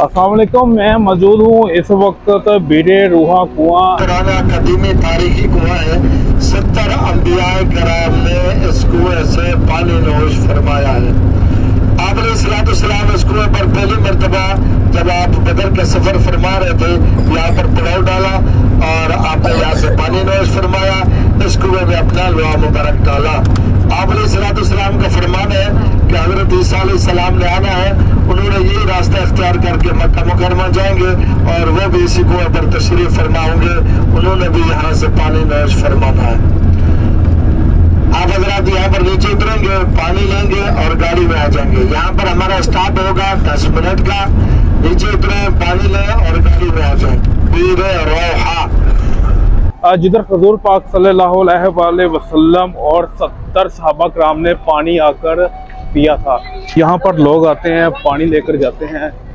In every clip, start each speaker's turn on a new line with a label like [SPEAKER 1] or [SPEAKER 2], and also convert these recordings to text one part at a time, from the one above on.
[SPEAKER 1] असलम मैं मौजूद हूँ इस वक्त बीडे रूहा कुआँ।
[SPEAKER 2] पुराना कदीमी तारीखी कुआँ है। सत्तर अम्बिया कराम ने इस कुएँ से पानी नोश फरमाया है। आपने सलाम, इस कुएँ पर पहली मरतबा जब आप बदर का सफ़र फरमा रहे थे, यहाँ पर पड़ाव डाला और आपने यहाँ से पानी नोश फरमाया। इस कुएँ में अपना लोहा मुबारक डाला। आपने सलाम का फरमान है कि हज़रत ईसा सलाम ने आना है उन्होंने यही रास्ता अख्तियार करके मुकरमा जाएँगे और वो भी इसी को पर तशरीफ़ होंगे उन्होंने भी यहाँ से पानी नोश फरमाना है। आप हजरात यहाँ पर नीचे उतरेंगे, पानी लेंगे और गाड़ी में आ जाएँगे। यहाँ पर हमारा स्टॉप होगा, दस मिनट का। नीचे उतरे, पानी लें और गाड़ी में आ जाए। पीर रोहा।
[SPEAKER 1] जिधर हजूर पाक वसल्लम और सत्तर सहाबा कराम ने पानी आकर पिया था। यहाँ पर लोग आते हैं, पानी लेकर जाते हैं।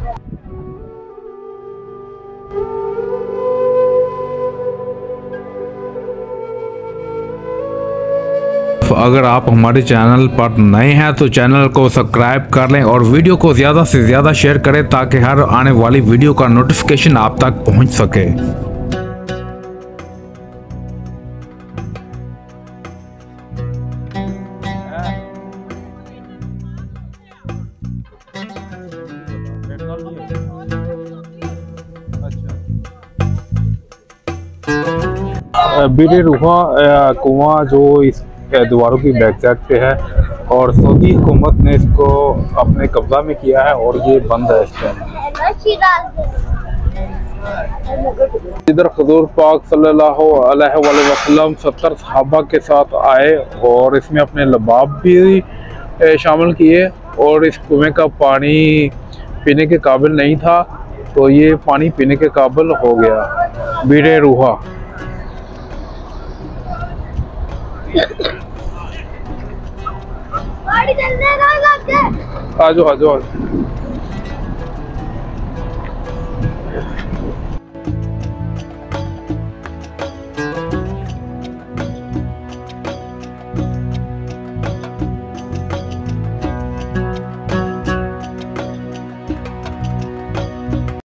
[SPEAKER 3] अगर आप हमारे चैनल पर नए हैं तो चैनल को सब्सक्राइब कर लें और वीडियो को ज़्यादा से ज़्यादा शेयर करें ताकि हर आने वाली वीडियो का नोटिफिकेशन आप तक पहुँच सके।
[SPEAKER 1] बीडे रूहा कुआँ जो इस दीवारों की बैक साइड पे है और सऊदी हुकूमत ने इसको अपने कब्जा में किया है और ये बंद है इस इधर हजूर पाक सल्लल्लाहु अलैहि वसल्लम सत्तर सहाबा के साथ आए और इसमें अपने लबाब भी शामिल किए और इस कुएँ का पानी पीने के काबिल नहीं था। तो ये पानी पीने के काबिल हो गया। बीड़े रूहा। आज आज आ जाओ।